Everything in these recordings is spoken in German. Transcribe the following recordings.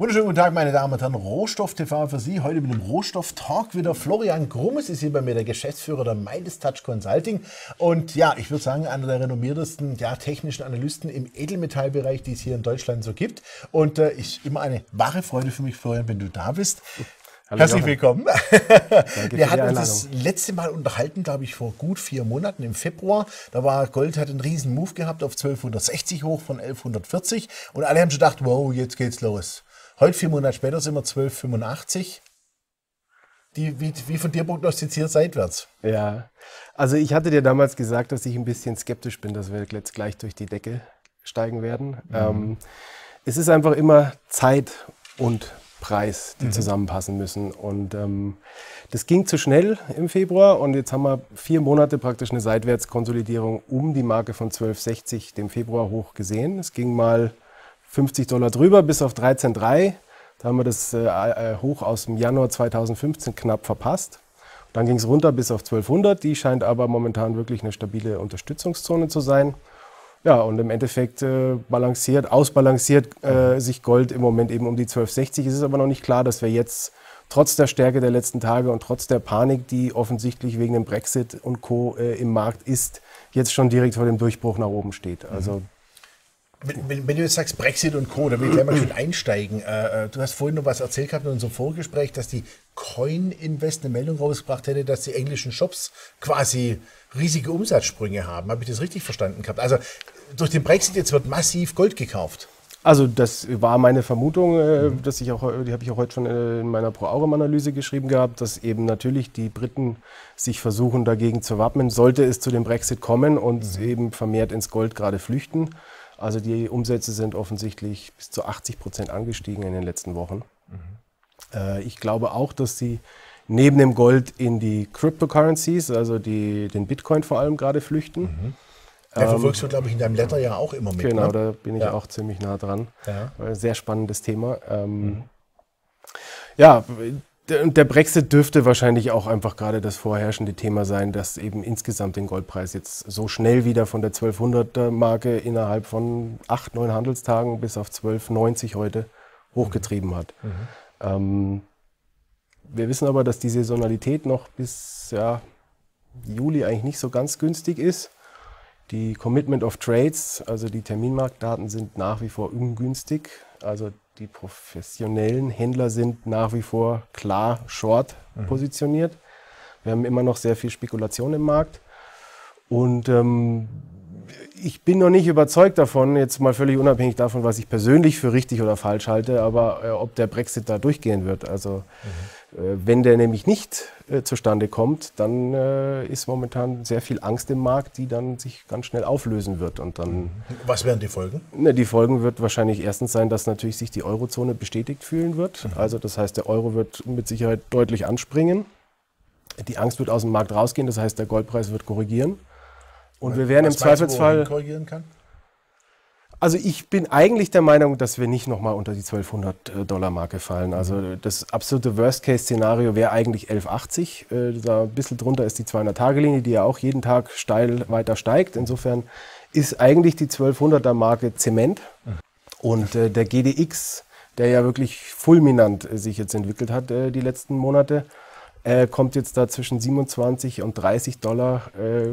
Wunderschönen guten Tag, meine Damen und Herren. Rohstoff TV für Sie. Heute mit dem Rohstoff-Talk wieder. Florian Grummes ist hier bei mir, der Geschäftsführer der Midas Touch Consulting. Und ja, ich würde sagen, einer der renommiertesten ja, technischen Analysten im Edelmetallbereich, die es hier in Deutschland so gibt. Und äh, ist immer eine wahre Freude für mich, Florian, wenn du da bist. Hallo Herzlich willkommen. Wir hatten uns das letzte Mal unterhalten, glaube ich, vor gut vier Monaten im Februar. Da war Gold hat einen riesen Move gehabt auf 1260 hoch von 1140 und alle haben schon gedacht, wow, jetzt geht's los. Heute, vier Monate später, sind wir 1285. Die, wie, wie von dir prognostiziert seitwärts? Ja, also ich hatte dir damals gesagt, dass ich ein bisschen skeptisch bin, dass wir jetzt gleich durch die Decke steigen werden. Mhm. Ähm, es ist einfach immer Zeit und Preis, die mhm. zusammenpassen müssen. Und ähm, das ging zu schnell im Februar und jetzt haben wir vier Monate praktisch eine Seitwärtskonsolidierung um die Marke von 1260, dem Februar hoch gesehen. Es ging mal 50 Dollar drüber bis auf 13,3. Da haben wir das äh, äh, Hoch aus dem Januar 2015 knapp verpasst. Dann ging es runter bis auf 1200. Die scheint aber momentan wirklich eine stabile Unterstützungszone zu sein. Ja, und im Endeffekt äh, balanciert, ausbalanciert äh, sich Gold im Moment eben um die 1260. Es ist aber noch nicht klar, dass wir jetzt trotz der Stärke der letzten Tage und trotz der Panik, die offensichtlich wegen dem Brexit und Co. Äh, im Markt ist, jetzt schon direkt vor dem Durchbruch nach oben steht. Also wenn, wenn, du jetzt sagst Brexit und Co., da will ich gleich mal schön einsteigen. Äh, äh, du hast vorhin noch was erzählt gehabt in unserem Vorgespräch, dass die Coin Invest eine Meldung rausgebracht hätte, dass die englischen Shops quasi riesige Umsatzsprünge haben. Habe ich das richtig verstanden gehabt? Also durch den Brexit jetzt wird massiv Gold gekauft. Also das war meine Vermutung, äh, dass ich auch, die habe ich auch heute schon in meiner Pro-Aurum-Analyse geschrieben gehabt, dass eben natürlich die Briten sich versuchen dagegen zu wappnen, sollte es zu dem Brexit kommen und mhm. eben vermehrt ins Gold gerade flüchten. Also die Umsätze sind offensichtlich bis zu 80 Prozent angestiegen in den letzten Wochen. Mhm. Äh, ich glaube auch, dass sie neben dem Gold in die Cryptocurrencies, also die, den Bitcoin vor allem gerade flüchten. Mhm. Da verfolgst du, glaube ich, in deinem Letter ja auch immer mit. Genau, ne? da bin ich ja. auch ziemlich nah dran. Ja. Sehr spannendes Thema. Ähm, mhm. Ja, der Brexit dürfte wahrscheinlich auch einfach gerade das vorherrschende Thema sein, dass eben insgesamt den Goldpreis jetzt so schnell wieder von der 1200er Marke innerhalb von acht, neun Handelstagen bis auf 1290 heute hochgetrieben hat. Mhm. Ähm, wir wissen aber, dass die Saisonalität noch bis ja, Juli eigentlich nicht so ganz günstig ist. Die Commitment of Trades, also die Terminmarktdaten, sind nach wie vor ungünstig. Also die professionellen Händler sind nach wie vor klar short mhm. positioniert. Wir haben immer noch sehr viel Spekulation im Markt. Und ähm, ich bin noch nicht überzeugt davon, jetzt mal völlig unabhängig davon, was ich persönlich für richtig oder falsch halte, aber äh, ob der Brexit da durchgehen wird. Also mhm. Äh, wenn der nämlich nicht äh, zustande kommt, dann äh, ist momentan sehr viel Angst im Markt, die dann sich ganz schnell auflösen wird. Und dann, Was wären die Folgen? Ne, die Folgen wird wahrscheinlich erstens sein, dass natürlich sich die Eurozone bestätigt fühlen wird. Mhm. Also das heißt, der Euro wird mit Sicherheit deutlich anspringen. Die Angst wird aus dem Markt rausgehen, das heißt, der Goldpreis wird korrigieren. Und wir werden im Zweifelsfall. korrigieren kann? Also ich bin eigentlich der Meinung, dass wir nicht nochmal unter die 1200 äh, Dollar Marke fallen. Also das absolute Worst-Case-Szenario wäre eigentlich 1180. Äh, da ein bisschen drunter ist die 200-Tage-Linie, die ja auch jeden Tag steil weiter steigt. Insofern ist eigentlich die 1200er Marke Zement. Und äh, der GDX, der ja wirklich fulminant sich jetzt entwickelt hat die letzten Monate, äh, kommt jetzt da zwischen 27 und 30 Dollar äh,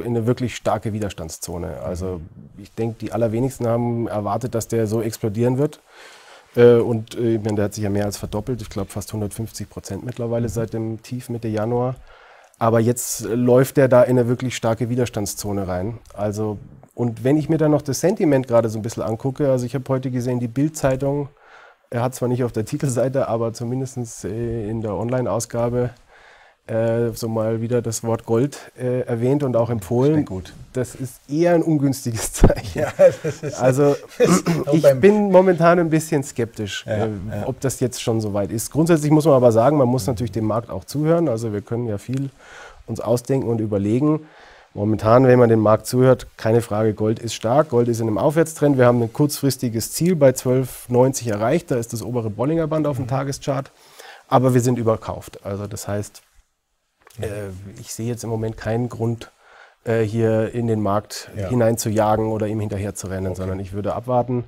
in eine wirklich starke Widerstandszone. Also ich denke, die allerwenigsten haben erwartet, dass der so explodieren wird. Äh, und äh, ich meine, der hat sich ja mehr als verdoppelt. Ich glaube fast 150 Prozent mittlerweile seit dem Tief Mitte Januar. Aber jetzt läuft der da in eine wirklich starke Widerstandszone rein. Also und wenn ich mir dann noch das Sentiment gerade so ein bisschen angucke, also ich habe heute gesehen, die Bild-Zeitung er hat zwar nicht auf der Titelseite, aber zumindest äh, in der Online-Ausgabe äh, so mal wieder das Wort Gold äh, erwähnt und auch empfohlen. Gut. Das ist eher ein ungünstiges Zeichen. Ja, also ich bin momentan ein bisschen skeptisch, ja, äh, ja. ob das jetzt schon so weit ist. Grundsätzlich muss man aber sagen, man muss natürlich dem Markt auch zuhören. Also wir können ja viel uns ausdenken und überlegen. Momentan, wenn man dem Markt zuhört, keine Frage, Gold ist stark, Gold ist in einem Aufwärtstrend. Wir haben ein kurzfristiges Ziel bei 12,90 erreicht, da ist das obere Bollinger Band auf dem mhm. Tageschart, aber wir sind überkauft. Also das heißt, äh, ich sehe jetzt im Moment keinen Grund, äh, hier in den Markt ja. hinein zu jagen oder ihm hinterher zu rennen, okay. sondern ich würde abwarten.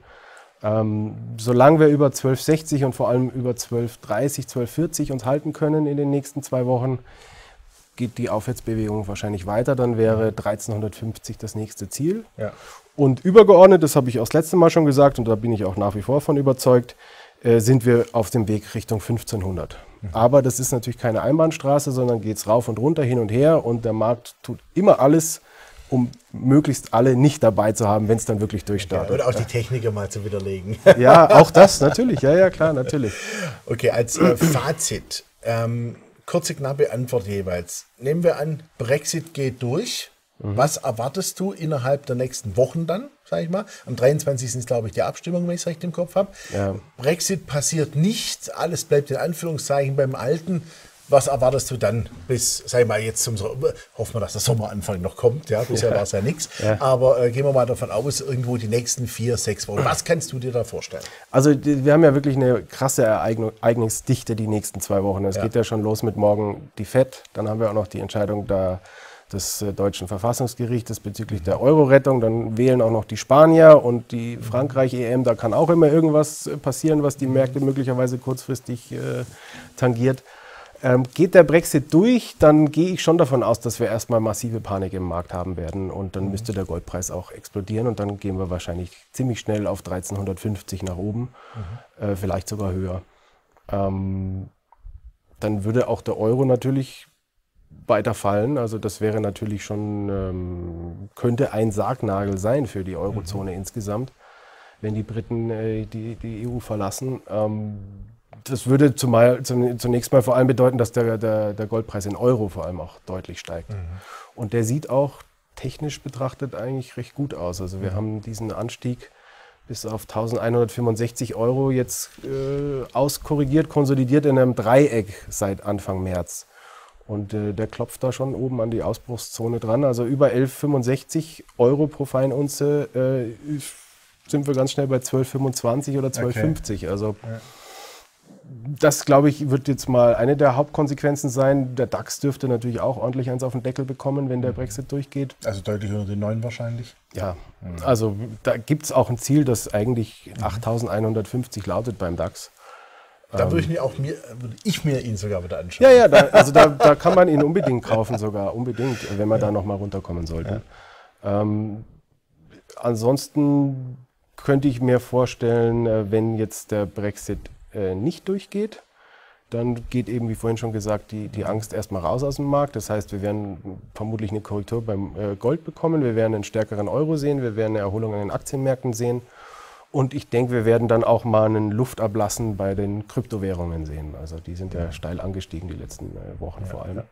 Ähm, solange wir über 1260 und vor allem über 1230, 1240 uns halten können in den nächsten zwei Wochen, geht die Aufwärtsbewegung wahrscheinlich weiter. Dann wäre 1350 das nächste Ziel. Ja. Und übergeordnet, das habe ich auch das letzte Mal schon gesagt und da bin ich auch nach wie vor von überzeugt, äh, sind wir auf dem Weg Richtung 1500. Mhm. Aber das ist natürlich keine Einbahnstraße, sondern geht es rauf und runter, hin und her und der Markt tut immer alles, um möglichst alle nicht dabei zu haben, wenn es dann wirklich durchstartet. Ja, oder auch die Techniker mal zu widerlegen. Ja, auch das natürlich. Ja, ja, klar, natürlich. Okay, als äh, Fazit, ähm, kurze, knappe Antwort jeweils. Nehmen wir an, Brexit geht durch. Mhm. Was erwartest du innerhalb der nächsten Wochen dann, sage ich mal? Am 23. ist, glaube ich, die Abstimmung, wenn ich es recht im Kopf habe. Ja. Brexit passiert nicht, alles bleibt in Anführungszeichen beim Alten. Was erwartest du dann bis, ich mal, jetzt zum Sommer? Hoffen wir, dass der Sommeranfang noch kommt. Ja, bisher ja. war es ja nichts. Ja. Aber äh, gehen wir mal davon aus, irgendwo die nächsten vier, sechs Wochen. Was kannst du dir da vorstellen? Also, wir haben ja wirklich eine krasse Ereignisdichte die nächsten zwei Wochen. Es ja. geht ja schon los mit morgen die FED. Dann haben wir auch noch die Entscheidung da des äh, deutschen Verfassungsgerichtes bezüglich der Euro-Rettung. Dann wählen auch noch die Spanier und die Frankreich-EM. Da kann auch immer irgendwas äh, passieren, was die Märkte möglicherweise kurzfristig äh, tangiert. Ähm, geht der Brexit durch, dann gehe ich schon davon aus, dass wir erstmal massive Panik im Markt haben werden und dann mhm. müsste der Goldpreis auch explodieren und dann gehen wir wahrscheinlich ziemlich schnell auf 1350 nach oben, mhm. äh, vielleicht sogar höher. Ähm, dann würde auch der Euro natürlich weiter fallen. Also das wäre natürlich schon, ähm, könnte ein Sargnagel sein für die Eurozone mhm. insgesamt, wenn die Briten äh, die, die EU verlassen. Ähm, das würde zumal, zunächst mal vor allem bedeuten, dass der, der, der Goldpreis in Euro vor allem auch deutlich steigt. Mhm. Und der sieht auch technisch betrachtet eigentlich recht gut aus. Also wir mhm. haben diesen Anstieg bis auf 1165 Euro jetzt äh, auskorrigiert, konsolidiert in einem Dreieck seit Anfang März. Und äh, der klopft da schon oben an die Ausbruchszone dran. Also über 1165 Euro pro Feinunze äh, sind wir ganz schnell bei 1225 oder 1250. Okay. Also ja das, glaube ich, wird jetzt mal eine der Hauptkonsequenzen sein. Der DAX dürfte natürlich auch ordentlich eins auf den Deckel bekommen, wenn der Brexit durchgeht. Also deutlich unter den neuen wahrscheinlich? Ja, mhm. also da gibt es auch ein Ziel, das eigentlich 8150 lautet beim DAX. Da würde ich, mir auch mir, würde ich mir ihn sogar wieder anschauen. Ja, ja, da, also da, da, kann man ihn unbedingt kaufen, sogar unbedingt, wenn wir ja. da nochmal runterkommen sollten. Ja. Ähm, ansonsten könnte ich mir vorstellen, äh, wenn jetzt der Brexit äh, nicht durchgeht, dann geht eben, wie vorhin schon gesagt, die, die Angst erstmal raus aus dem Markt. Das heißt, wir werden vermutlich eine Korrektur beim äh, Gold bekommen, wir werden einen stärkeren Euro sehen, wir werden eine Erholung an den Aktienmärkten sehen. Und ich denke, wir werden dann auch mal einen Luftablassen bei den Kryptowährungen sehen. Also die sind ja steil angestiegen die letzten äh, Wochen ja, vor allem. Ja.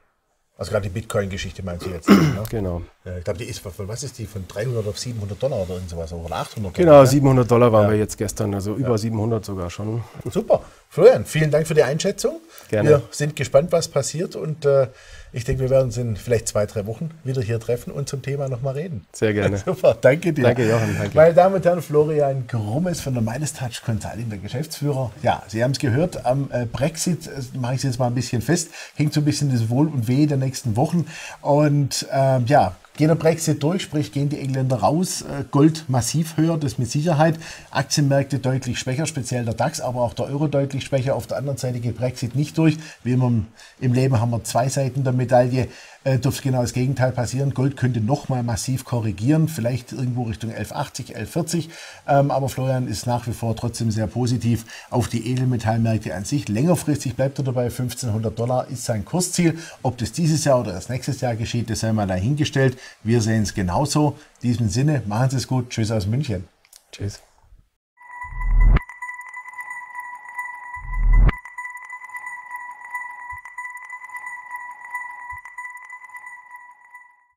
Also gerade die Bitcoin-Geschichte meinst du jetzt? Ne? Genau. Ich glaube, die ist, von, was ist die, von 300 auf 700 Dollar oder sowas, oder 800 Dollar? Genau, 700 Dollar waren ja. wir jetzt gestern, also über ja. 700 sogar schon. Super. Florian, vielen Dank für die Einschätzung. Gerne. Wir sind gespannt, was passiert und äh, ich denke, wir werden uns in vielleicht zwei, drei Wochen wieder hier treffen und zum Thema nochmal reden. Sehr gerne. Super, danke dir. Danke, Jochen. Danke. Meine Damen und Herren, Florian Grummes von der Meines Touch Consulting, der Geschäftsführer. Ja, Sie haben es gehört, am äh, Brexit, äh, mache ich es jetzt mal ein bisschen fest, hängt so ein bisschen das Wohl und Weh der nächsten Wochen. Und ähm, ja, Geht der Brexit durch, sprich gehen die Engländer raus, äh, Gold massiv höher, das mit Sicherheit. Aktienmärkte deutlich schwächer, speziell der DAX, aber auch der Euro deutlich schwächer. Auf der anderen Seite geht Brexit nicht durch. Wie immer im Leben haben wir zwei Seiten der Medaille äh, dürfte genau das Gegenteil passieren. Gold könnte nochmal massiv korrigieren, vielleicht irgendwo Richtung 1180, 1140. Ähm, aber Florian ist nach wie vor trotzdem sehr positiv auf die Edelmetallmärkte an sich. Längerfristig bleibt er dabei. 1500 Dollar ist sein Kursziel. Ob das dieses Jahr oder das nächstes Jahr geschieht, das sei mal dahingestellt. Wir sehen es genauso. In diesem Sinne, machen Sie es gut. Tschüss aus München. Tschüss.